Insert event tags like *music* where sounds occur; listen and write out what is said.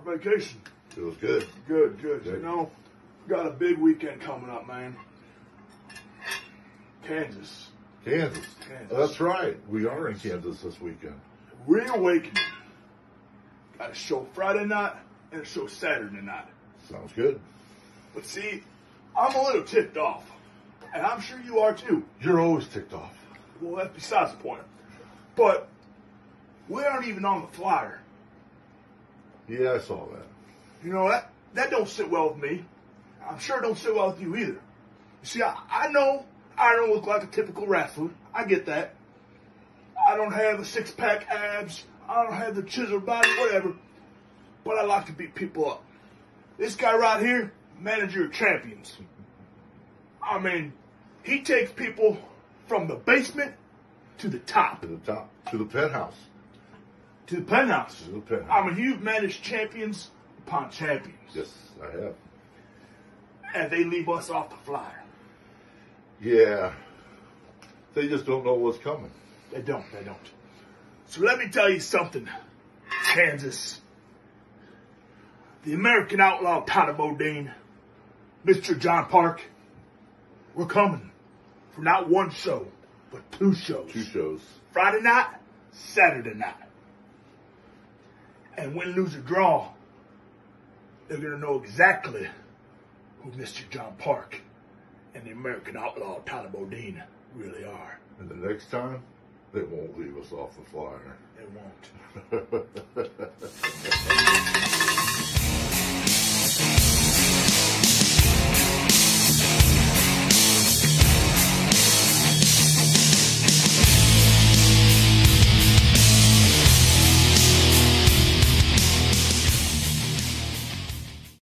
vacation? It was good. Good, good. Good. You know, got a big weekend coming up, man. Kansas. Kansas. Kansas. That's right. We are in Kansas this weekend. Reawakening. Got a show Friday night and a show Saturday night. Sounds good. But see, I'm a little ticked off. And I'm sure you are too. You're always ticked off. Well, that's besides the point. But we aren't even on the flyer. Yeah, I saw that. You know, that, that don't sit well with me. I'm sure it don't sit well with you either. You see, I, I know I don't look like a typical wrestler. I get that. I don't have the six pack abs. I don't have the chiseled body, whatever. But I like to beat people up. This guy right here, manager of champions. I mean, he takes people from the basement to the top, To the top. To the penthouse. To the penthouse. To the penthouse. I mean, you've managed champions upon champions. Yes, I have. and they leave us off the flyer. Yeah. They just don't know what's coming. They don't, they don't. So let me tell you something, Kansas. The American outlaw Tyler Bodine, Mr. John Park, we're coming for not one show, but two shows. Two shows. Friday night, Saturday night. And win, lose, or draw, they're going to know exactly who Mr. John Park and the American outlaw Tyler Bodine really are. And the next time, they won't leave us off the flyer. They won't. *laughs*